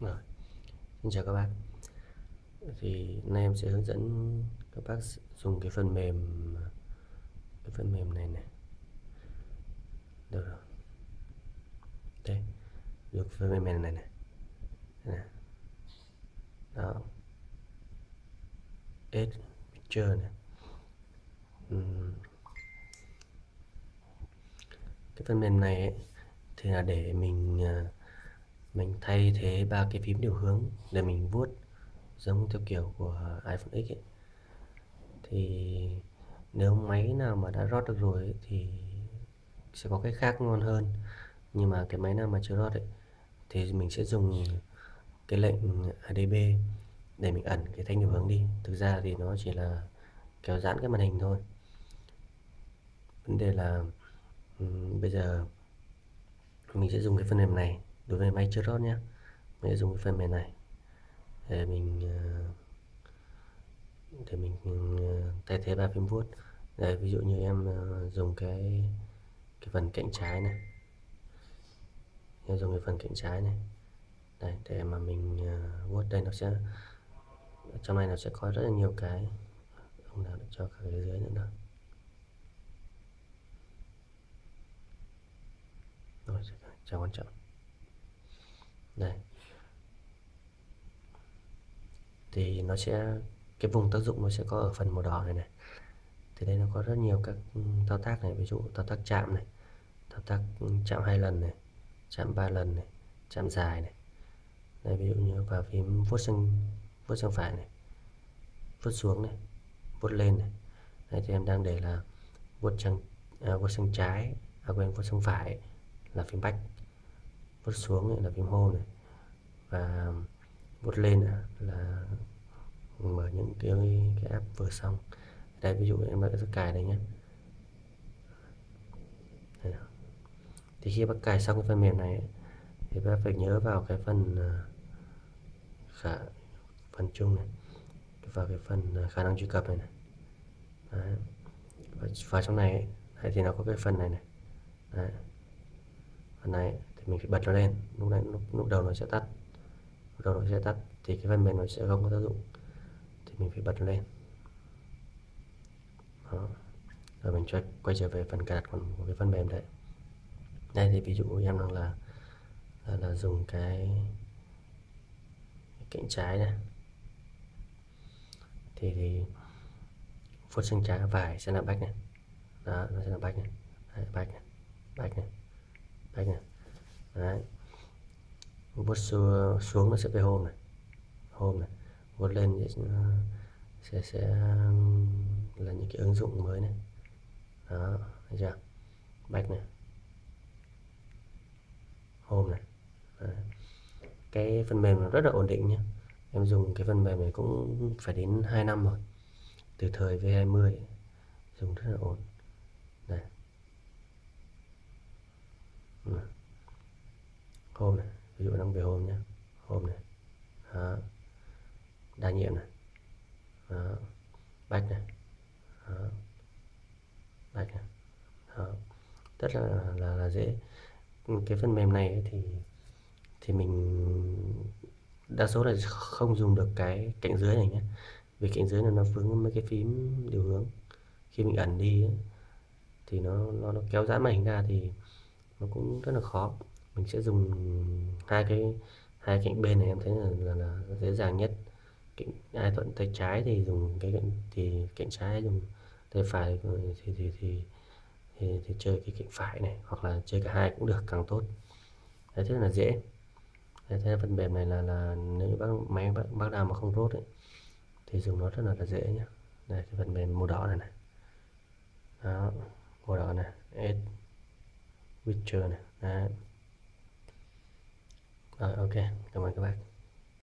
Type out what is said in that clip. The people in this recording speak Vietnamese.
Rồi. Xin chào các bác. Thì nay em sẽ hướng dẫn các bác dùng cái phần mềm cái phần mềm này này. Được rồi. Đây. Dùng phần mềm này này này, này. đó. Edge Picture này. Uhm. cái phần mềm này ấy, thì là để mình uh, mình thay thế ba cái phím điều hướng để mình vuốt giống theo kiểu của iPhone X ấy. thì nếu máy nào mà đã rót được rồi ấy, thì sẽ có cái khác ngon hơn. Nhưng mà cái máy nào mà chưa rót ấy, thì mình sẽ dùng cái lệnh ADB để mình ẩn cái thanh điều hướng đi. Thực ra thì nó chỉ là kéo giãn cái màn hình thôi. Vấn đề là um, bây giờ mình sẽ dùng cái phần mềm này đối với máy chưa rót nhé. Mình sẽ dùng cái phần mềm này. Để mình ờ, để mình ừ, thay thế ba phím vuốt. Đây, ví dụ như em ờ, dùng cái cái phần cạnh trái này. Em dùng cái phần cạnh trái này. Đây, để mà mình ờ, vuốt đây nó sẽ, trong này nó sẽ có rất là nhiều cái. Không nào cho cả cái dưới nữa đâu. Rồi chào quan trọng này. Thì nó sẽ cái vùng tác dụng nó sẽ có ở phần màu đỏ này này. Thì đây nó có rất nhiều các ừ, thao tác này ví dụ thao tác chạm này thao tác ừ, chạm hai lần này chạm ba lần này chạm dài này. Đây ví dụ như vào phím vuốt sang vuốt sang phải này vuốt xuống này vuốt lên này. Đây thì em đang để là vuốt sang à, vuốt sang trái à quên vuốt sang phải là phím back vuốt xuống này là phím home này. Và vuốt lên là mở những cái cái app vừa xong. Đây, ví dụ em đã cài đây nhé đây. Thì khi bác cài xong cái phần mềm này thì bác phải nhớ vào cái phần à, khả, phần chung này. Và cái phần à, khả năng truy cập này này. Đấy. Và vào trong này thì nó có cái phần này này. Đấy. phần này thì mình phải bật nó lên lúc này lúc, lúc đầu nó sẽ tắt. Lúc đầu nó sẽ tắt thì cái phần mềm nó sẽ không có tác dụng. Thì mình phải bật nó lên. Đó. rồi mình cho quay trở về phần cài đặt của, của cái phần mềm đấy. Đây thì ví dụ em đang là là, là dùng cái, cái cạnh trái này. Thì thì phút sinh trái vải sẽ là bách này. Đó nó sẽ là bách này. Đấy, bách này. Bách này. Bách này đấy. Bút xuống, nó sẽ về hôm này. Hôm này. Bút lên ờ, sẽ sẽ là những cái ứng dụng mới này. Đó thấy chưa? Bạch này. Hôm này. Đấy. cái phần mềm nó rất là ổn định nhé em dùng cái phần mềm này cũng phải đến 2 năm rồi. Từ thời V20 dùng rất là ổn. Này. Hôm này ví dụ đang về hôm nhé hôm này. Đó. đa nhiệm này. Đó. bách này. Đó. bách này. Đó. rất là, là là dễ. Cái phần mềm này thì thì mình đa số là không dùng được cái cạnh dưới này nhé vì cạnh dưới này nó vướng mấy cái phím điều hướng. Khi mình ẩn đi ấy, thì nó, nó nó kéo giãn màn hình ra thì nó cũng rất là khó mình sẽ dùng hai cái hai cạnh bên này em thấy là, là, là dễ dàng nhất. Cạnh ai thuận tay trái thì dùng cái cạnh thì cạnh trái dùng tay phải thì thì thì, thì, thì, thì chơi cái cạnh phải này hoặc là chơi cả hai cũng được càng tốt. Đấy thế là dễ. Đấy, thế phần mềm này là là nếu như bác máy bác, bác nào mà không rốt ấy, thì dùng nó rất là, là dễ nhé đây cái phần mềm màu đỏ này này. Đó màu đỏ này. Edge Witcher này. Đấy rồi ok. Cảm ơn các bác.